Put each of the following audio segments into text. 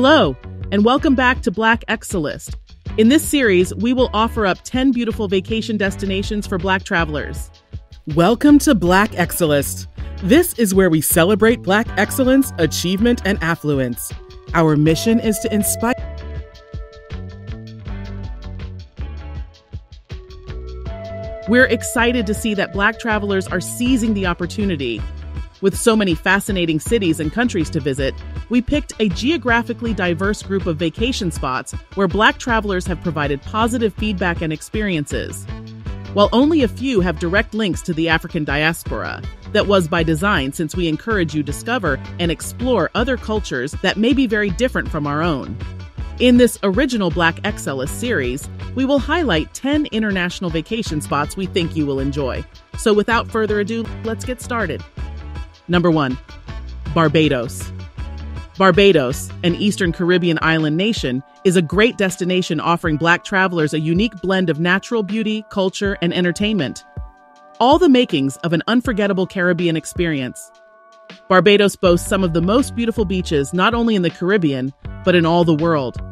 Hello, and welcome back to Black Excellist. In this series, we will offer up 10 beautiful vacation destinations for Black travelers. Welcome to Black Excellist. This is where we celebrate Black excellence, achievement, and affluence. Our mission is to inspire. We're excited to see that Black travelers are seizing the opportunity. With so many fascinating cities and countries to visit, we picked a geographically diverse group of vacation spots where Black travelers have provided positive feedback and experiences. While only a few have direct links to the African diaspora, that was by design since we encourage you to discover and explore other cultures that may be very different from our own. In this original Black Excellist series, we will highlight 10 international vacation spots we think you will enjoy. So without further ado, let's get started. Number 1. Barbados. Barbados, an Eastern Caribbean island nation, is a great destination offering Black travelers a unique blend of natural beauty, culture, and entertainment. All the makings of an unforgettable Caribbean experience. Barbados boasts some of the most beautiful beaches not only in the Caribbean, but in all the world.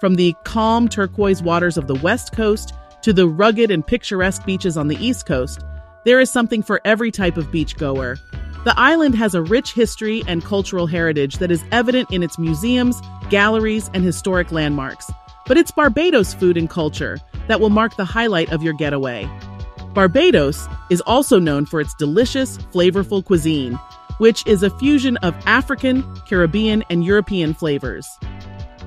From the calm turquoise waters of the West Coast to the rugged and picturesque beaches on the East Coast, there is something for every type of beachgoer. The island has a rich history and cultural heritage that is evident in its museums, galleries, and historic landmarks. But it's Barbados food and culture that will mark the highlight of your getaway. Barbados is also known for its delicious, flavorful cuisine, which is a fusion of African, Caribbean, and European flavors.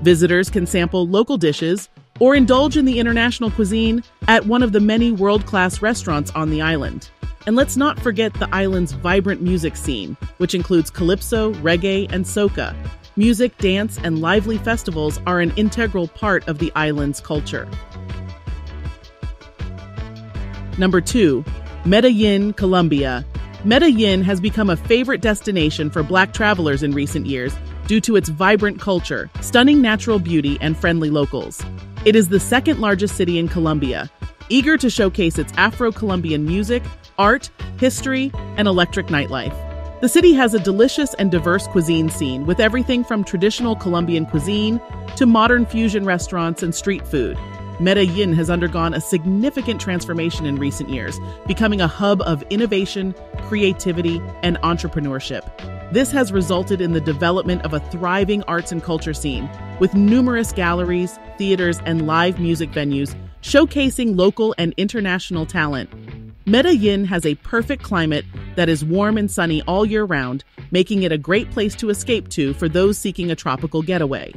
Visitors can sample local dishes or indulge in the international cuisine at one of the many world class restaurants on the island. And let's not forget the island's vibrant music scene, which includes calypso, reggae, and soca. Music, dance, and lively festivals are an integral part of the island's culture. Number 2. Medellin, Colombia. Medellin has become a favorite destination for Black travelers in recent years due to its vibrant culture, stunning natural beauty, and friendly locals. It is the second largest city in Colombia, eager to showcase its Afro Colombian music, art, history, and electric nightlife. The city has a delicious and diverse cuisine scene with everything from traditional Colombian cuisine to modern fusion restaurants and street food. Medellin has undergone a significant transformation in recent years, becoming a hub of innovation, creativity, and entrepreneurship. This has resulted in the development of a thriving arts and culture scene, with numerous galleries, theaters, and live music venues showcasing local and international talent. Medellin has a perfect climate that is warm and sunny all year round, making it a great place to escape to for those seeking a tropical getaway.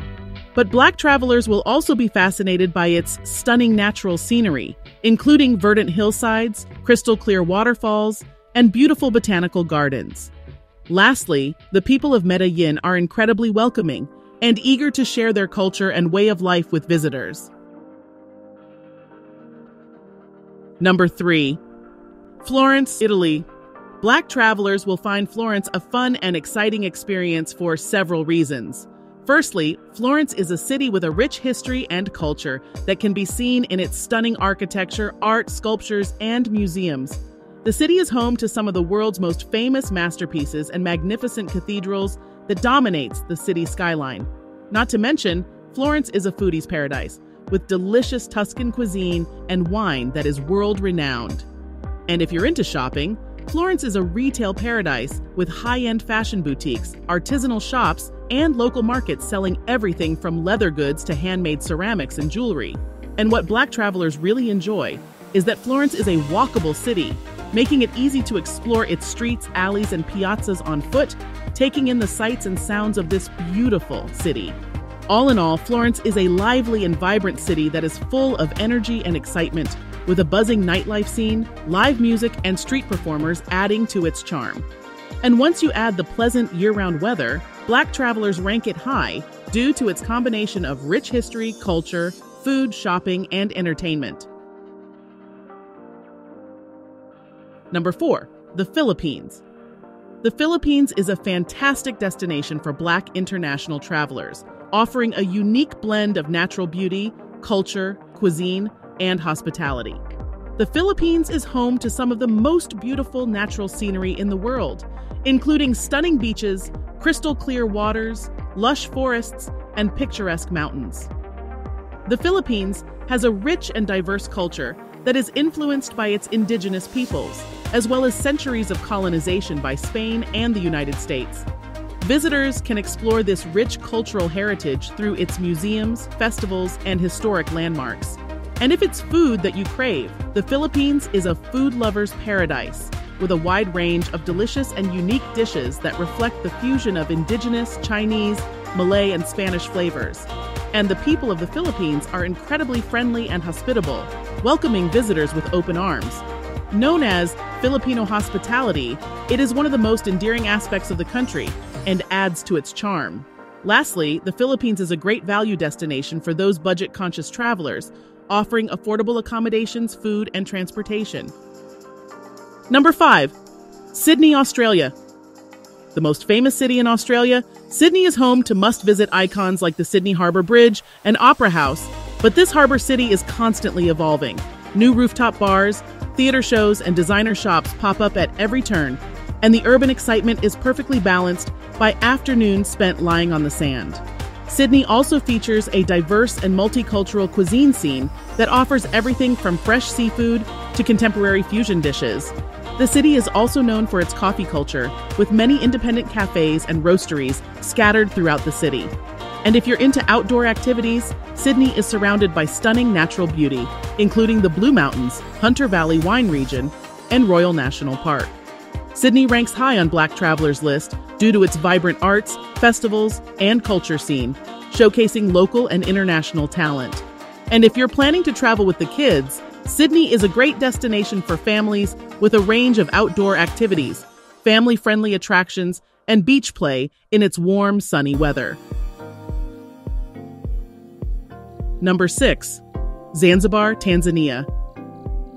But Black travelers will also be fascinated by its stunning natural scenery, including verdant hillsides, crystal clear waterfalls, and beautiful botanical gardens. Lastly, the people of Medellin are incredibly welcoming and eager to share their culture and way of life with visitors. Number 3. Florence, Italy. Black travelers will find Florence a fun and exciting experience for several reasons. Firstly, Florence is a city with a rich history and culture that can be seen in its stunning architecture, art, sculptures, and museums. The city is home to some of the world's most famous masterpieces and magnificent cathedrals that dominates the city skyline. Not to mention, Florence is a foodie's paradise with delicious Tuscan cuisine and wine that is world renowned. And if you're into shopping, Florence is a retail paradise with high end fashion boutiques, artisanal shops, and local markets selling everything from leather goods to handmade ceramics and jewelry. And what black travelers really enjoy is that Florence is a walkable city making it easy to explore its streets, alleys, and piazzas on foot, taking in the sights and sounds of this beautiful city. All in all, Florence is a lively and vibrant city that is full of energy and excitement, with a buzzing nightlife scene, live music, and street performers adding to its charm. And once you add the pleasant year round weather, black travelers rank it high due to its combination of rich history, culture, food, shopping, and entertainment. Number 4. The Philippines. The Philippines is a fantastic destination for Black international travelers, offering a unique blend of natural beauty, culture, cuisine, and hospitality. The Philippines is home to some of the most beautiful natural scenery in the world, including stunning beaches, crystal clear waters, lush forests, and picturesque mountains. The Philippines has a rich and diverse culture that is influenced by its indigenous peoples, as well as centuries of colonization by Spain and the United States. Visitors can explore this rich cultural heritage through its museums, festivals, and historic landmarks. And if it's food that you crave, the Philippines is a food lover's paradise with a wide range of delicious and unique dishes that reflect the fusion of indigenous, Chinese, Malay, and Spanish flavors. And the people of the Philippines are incredibly friendly and hospitable, welcoming visitors with open arms. Known as Filipino hospitality, it is one of the most endearing aspects of the country and adds to its charm. Lastly, the Philippines is a great value destination for those budget conscious travelers, offering affordable accommodations, food, and transportation. Number 5. Sydney, Australia. The most famous city in Australia, Sydney is home to must visit icons like the Sydney Harbour Bridge and Opera House, but this harbour city is constantly evolving. New rooftop bars, theater shows, and designer shops pop up at every turn, and the urban excitement is perfectly balanced by afternoons spent lying on the sand. Sydney also features a diverse and multicultural cuisine scene that offers everything from fresh seafood to contemporary fusion dishes, the city is also known for its coffee culture, with many independent cafes and roasteries scattered throughout the city. And if you're into outdoor activities, Sydney is surrounded by stunning natural beauty, including the Blue Mountains, Hunter Valley Wine Region, and Royal National Park. Sydney ranks high on Black Travelers' list due to its vibrant arts, festivals, and culture scene, showcasing local and international talent. And if you're planning to travel with the kids, Sydney is a great destination for families with a range of outdoor activities, family friendly attractions, and beach play in its warm, sunny weather. Number 6. Zanzibar, Tanzania.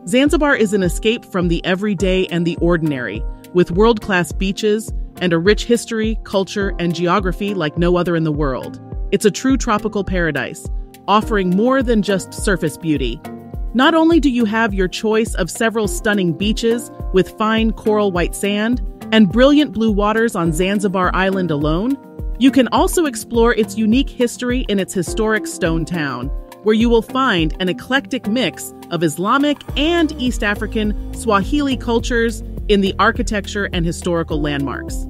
Zanzibar is an escape from the everyday and the ordinary, with world class beaches and a rich history, culture, and geography like no other in the world. It's a true tropical paradise, offering more than just surface beauty. Not only do you have your choice of several stunning beaches with fine coral white sand and brilliant blue waters on Zanzibar Island alone, you can also explore its unique history in its historic stone town, where you will find an eclectic mix of Islamic and East African Swahili cultures in the architecture and historical landmarks.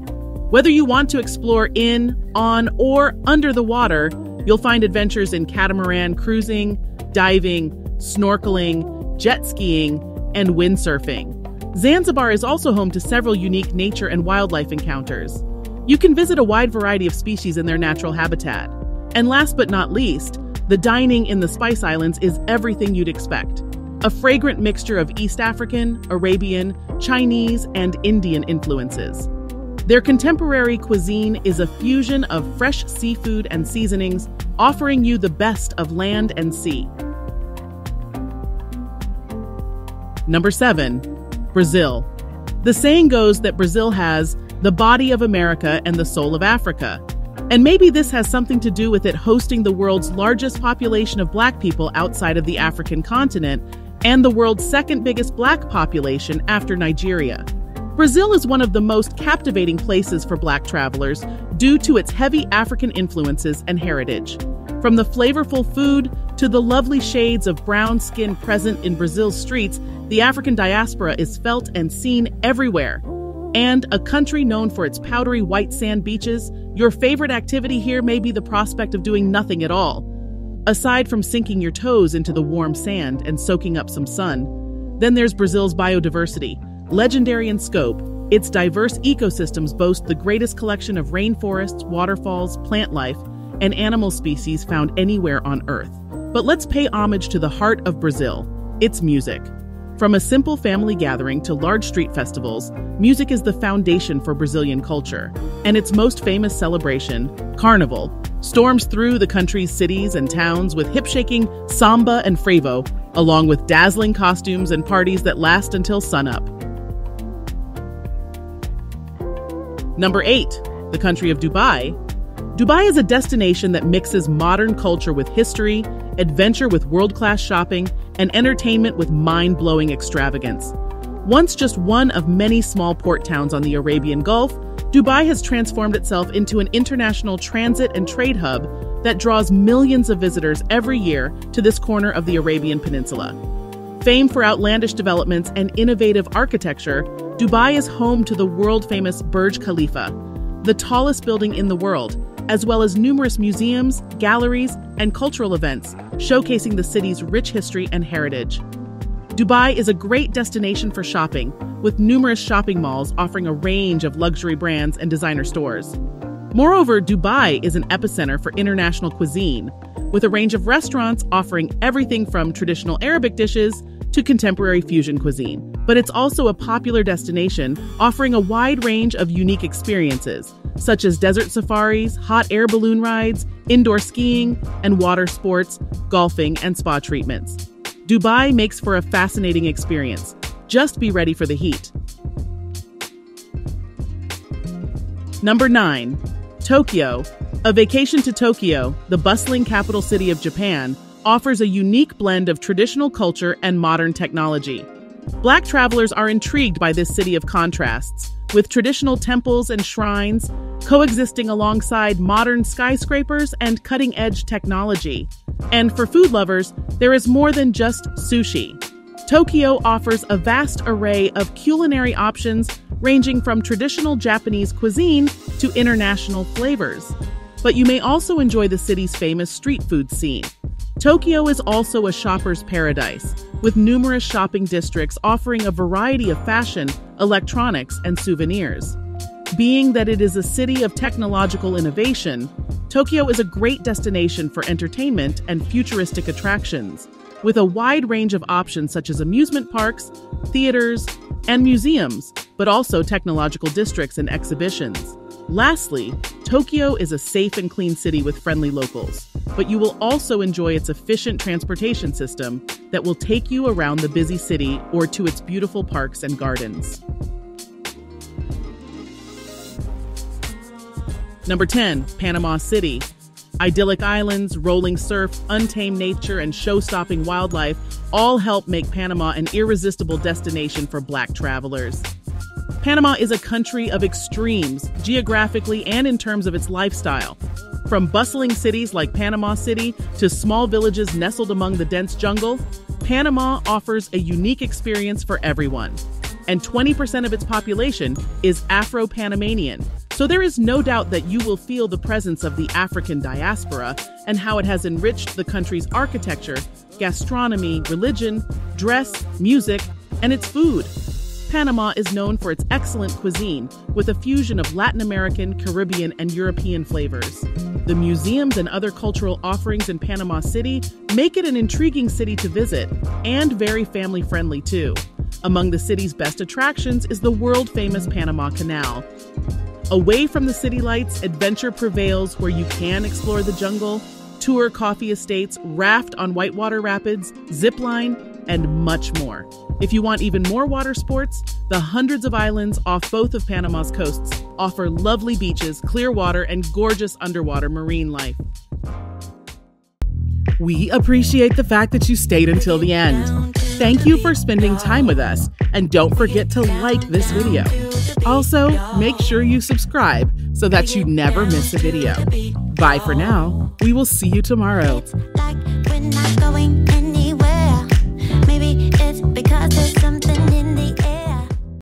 Whether you want to explore in, on, or under the water, you'll find adventures in catamaran cruising, diving, snorkeling, jet skiing, and windsurfing. Zanzibar is also home to several unique nature and wildlife encounters. You can visit a wide variety of species in their natural habitat. And last but not least, the dining in the Spice Islands is everything you'd expect. A fragrant mixture of East African, Arabian, Chinese, and Indian influences. Their contemporary cuisine is a fusion of fresh seafood and seasonings, offering you the best of land and sea. Number 7. Brazil. The saying goes that Brazil has the body of America and the soul of Africa. And maybe this has something to do with it hosting the world's largest population of black people outside of the African continent and the world's second biggest black population after Nigeria. Brazil is one of the most captivating places for black travelers due to its heavy African influences and heritage. From the flavorful food to the lovely shades of brown skin present in Brazil's streets, the African diaspora is felt and seen everywhere. And a country known for its powdery white sand beaches, your favorite activity here may be the prospect of doing nothing at all. Aside from sinking your toes into the warm sand and soaking up some sun, then there's Brazil's biodiversity. Legendary in scope, its diverse ecosystems boast the greatest collection of rainforests, waterfalls, plant life, and animal species found anywhere on Earth. But let's pay homage to the heart of Brazil its music. From a simple family gathering to large street festivals, music is the foundation for Brazilian culture. And its most famous celebration, Carnival, storms through the country's cities and towns with hip shaking samba and frevo, along with dazzling costumes and parties that last until sunup. Number 8, the country of Dubai, Dubai is a destination that mixes modern culture with history, adventure with world class shopping, and entertainment with mind blowing extravagance. Once just one of many small port towns on the Arabian Gulf, Dubai has transformed itself into an international transit and trade hub that draws millions of visitors every year to this corner of the Arabian Peninsula. Famed for outlandish developments and innovative architecture, Dubai is home to the world famous Burj Khalifa, the tallest building in the world, as well as numerous museums, galleries, and cultural events showcasing the city's rich history and heritage. Dubai is a great destination for shopping, with numerous shopping malls offering a range of luxury brands and designer stores. Moreover, Dubai is an epicenter for international cuisine, with a range of restaurants offering everything from traditional Arabic dishes to contemporary fusion cuisine. But it's also a popular destination offering a wide range of unique experiences, such as desert safaris, hot air balloon rides, indoor skiing, and water sports, golfing, and spa treatments. Dubai makes for a fascinating experience. Just be ready for the heat. Number 9. Tokyo. A vacation to Tokyo, the bustling capital city of Japan, offers a unique blend of traditional culture and modern technology. Black travelers are intrigued by this city of contrasts, with traditional temples and shrines coexisting alongside modern skyscrapers and cutting edge technology. And for food lovers, there is more than just sushi. Tokyo offers a vast array of culinary options ranging from traditional Japanese cuisine to international flavors. But you may also enjoy the city's famous street food scene. Tokyo is also a shopper's paradise, with numerous shopping districts offering a variety of fashion, electronics, and souvenirs. Being that it is a city of technological innovation, Tokyo is a great destination for entertainment and futuristic attractions, with a wide range of options such as amusement parks, theaters, and museums, but also technological districts and exhibitions. Lastly, Tokyo is a safe and clean city with friendly locals, but you will also enjoy its efficient transportation system that will take you around the busy city or to its beautiful parks and gardens. Number 10, Panama City. Idyllic islands, rolling surf, untamed nature, and show stopping wildlife all help make Panama an irresistible destination for black travelers. Panama is a country of extremes, geographically and in terms of its lifestyle. From bustling cities like Panama City to small villages nestled among the dense jungle, Panama offers a unique experience for everyone. And 20% of its population is Afro Panamanian, so there is no doubt that you will feel the presence of the African diaspora and how it has enriched the country's architecture, gastronomy, religion, dress, music, and its food. Panama is known for its excellent cuisine, with a fusion of Latin American, Caribbean, and European flavors. The museums and other cultural offerings in Panama City make it an intriguing city to visit, and very family friendly too. Among the city's best attractions is the world famous Panama Canal. Away from the city lights, adventure prevails where you can explore the jungle, tour coffee estates, raft on whitewater rapids, zip line, and much more. If you want even more water sports, the hundreds of islands off both of Panama's coasts offer lovely beaches, clear water, and gorgeous underwater marine life. We appreciate the fact that you stayed until the end. Thank you for spending time with us, and don't forget to like this video. Also, make sure you subscribe so that you never miss a video. Bye for now. We will see you tomorrow.